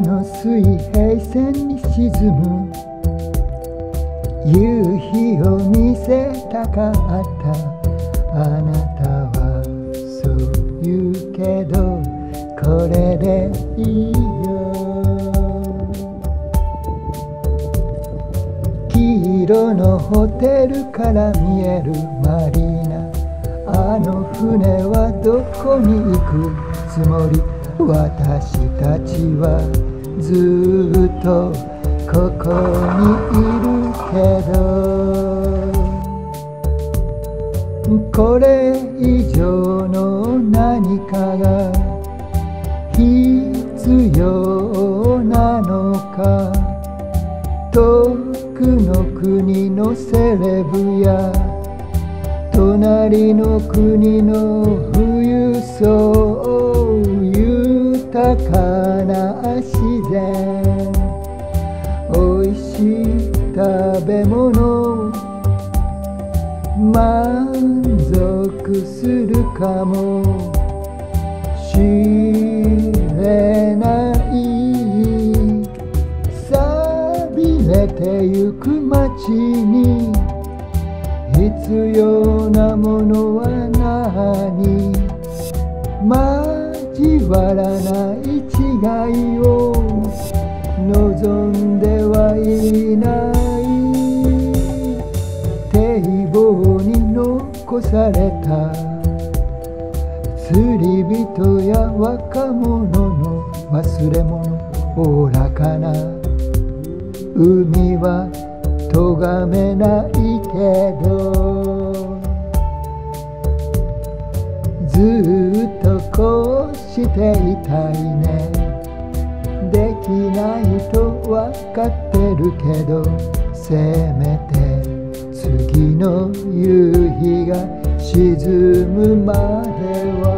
の水平線に沈む。夕日を見せたかった。あなたはそう言うけどこれでいいよ。黄色のホテルから見えるマリーナ。あの船はどこに行くつもり？私たちはずっとここにいるけどこれ以上の何かが必要なのか遠くの国のセレブや隣の国の富裕層豊か食べ物満足するかも。しれない錆びれてゆく街に必要なものは何？交わらない違いをされた。釣り人や若者の忘れ物おおらかな。海は咎めないけど。ずっとこうしていたいね。できないとわかってるけどせめての夕日が沈むまでは